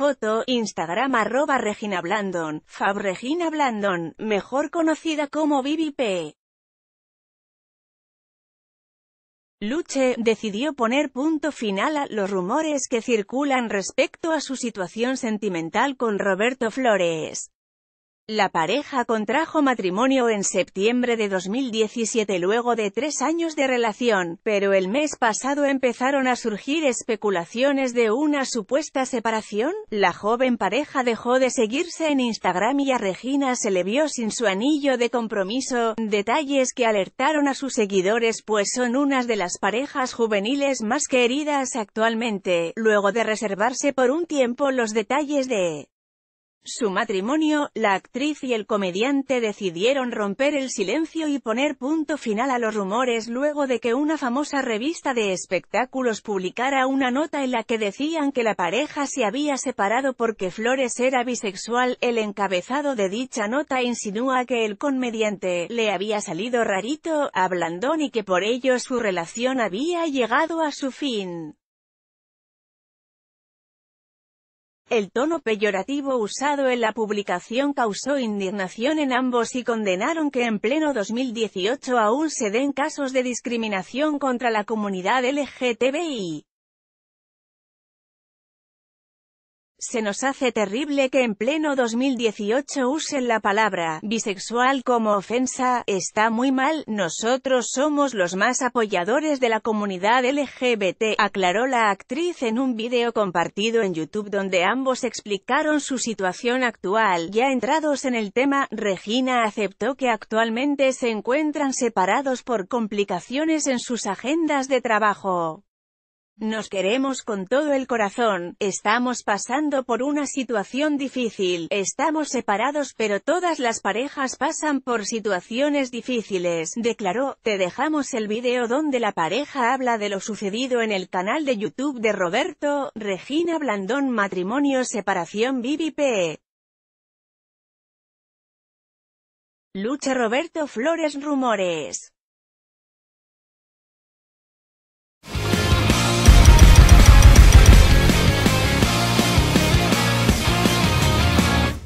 foto, Instagram arroba Regina Blandon, Fab Regina Blandon, mejor conocida como Bibi P. Luche, decidió poner punto final a los rumores que circulan respecto a su situación sentimental con Roberto Flores. La pareja contrajo matrimonio en septiembre de 2017 luego de tres años de relación, pero el mes pasado empezaron a surgir especulaciones de una supuesta separación. La joven pareja dejó de seguirse en Instagram y a Regina se le vio sin su anillo de compromiso, detalles que alertaron a sus seguidores pues son unas de las parejas juveniles más queridas actualmente, luego de reservarse por un tiempo los detalles de su matrimonio, la actriz y el comediante decidieron romper el silencio y poner punto final a los rumores luego de que una famosa revista de espectáculos publicara una nota en la que decían que la pareja se había separado porque Flores era bisexual. El encabezado de dicha nota insinúa que el comediante le había salido rarito a Blandón y que por ello su relación había llegado a su fin. El tono peyorativo usado en la publicación causó indignación en ambos y condenaron que en pleno 2018 aún se den casos de discriminación contra la comunidad LGTBI. Se nos hace terrible que en pleno 2018 usen la palabra bisexual como ofensa, está muy mal, nosotros somos los más apoyadores de la comunidad LGBT, aclaró la actriz en un vídeo compartido en YouTube donde ambos explicaron su situación actual. Ya entrados en el tema, Regina aceptó que actualmente se encuentran separados por complicaciones en sus agendas de trabajo. Nos queremos con todo el corazón, estamos pasando por una situación difícil, estamos separados pero todas las parejas pasan por situaciones difíciles, declaró, te dejamos el video donde la pareja habla de lo sucedido en el canal de YouTube de Roberto, Regina Blandón Matrimonio Separación P. Lucha Roberto Flores Rumores